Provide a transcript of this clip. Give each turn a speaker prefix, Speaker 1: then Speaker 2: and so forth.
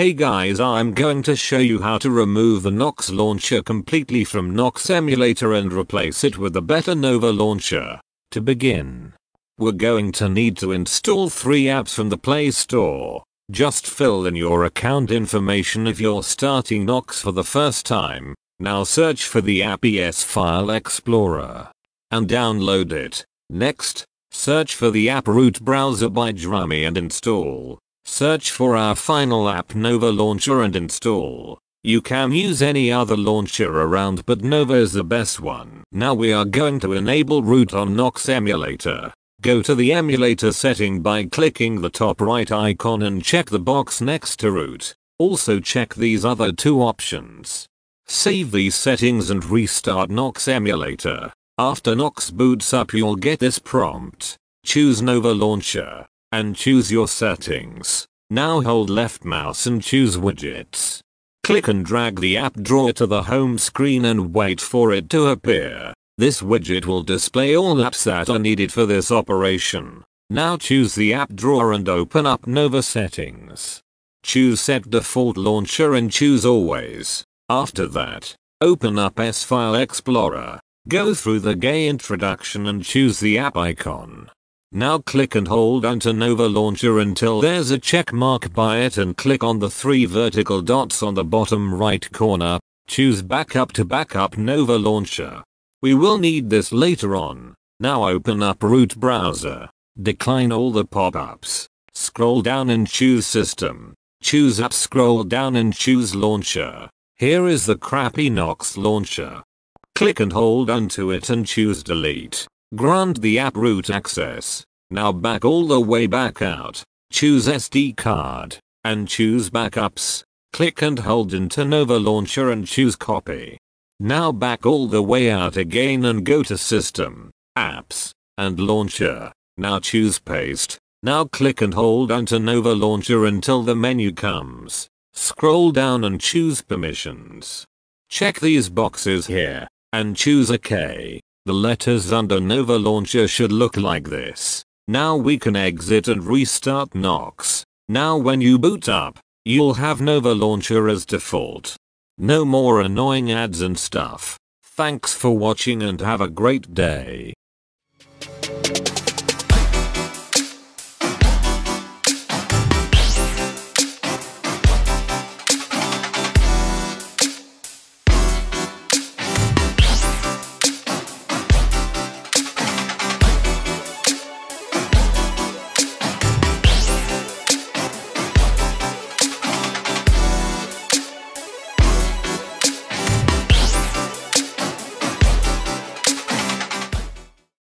Speaker 1: Hey guys I'm going to show you how to remove the Nox launcher completely from Nox emulator and replace it with a better Nova launcher. To begin, we're going to need to install 3 apps from the Play Store. Just fill in your account information if you're starting Nox for the first time. Now search for the app ES File Explorer and download it. Next, search for the app root browser by JRummy and install. Search for our final app Nova Launcher and install. You can use any other launcher around but Nova is the best one. Now we are going to enable root on Nox emulator. Go to the emulator setting by clicking the top right icon and check the box next to root. Also check these other two options. Save these settings and restart Nox emulator. After Nox boots up you'll get this prompt. Choose Nova Launcher and choose your settings. Now hold left mouse and choose widgets. Click and drag the app drawer to the home screen and wait for it to appear. This widget will display all apps that are needed for this operation. Now choose the app drawer and open up Nova settings. Choose set default launcher and choose always. After that, open up ES File Explorer. Go through the gay introduction and choose the app icon. Now click and hold onto Nova Launcher until there's a check mark by it and click on the three vertical dots on the bottom right corner. Choose Backup to Backup Nova Launcher. We will need this later on. Now open up root browser. Decline all the pop-ups. Scroll down and choose System. Choose App scroll down and choose Launcher. Here is the crappy Nox launcher. Click and hold onto it and choose Delete. Grant the app root access. Now back all the way back out. Choose SD card. And choose backups. Click and hold into Nova Launcher and choose copy. Now back all the way out again and go to System, Apps, and Launcher. Now choose Paste. Now click and hold onto Nova Launcher until the menu comes. Scroll down and choose Permissions. Check these boxes here, and choose OK. The letters under Nova Launcher should look like this. Now we can exit and restart Nox. Now when you boot up, you'll have Nova Launcher as default. No more annoying ads and stuff. Thanks for watching and have a great day.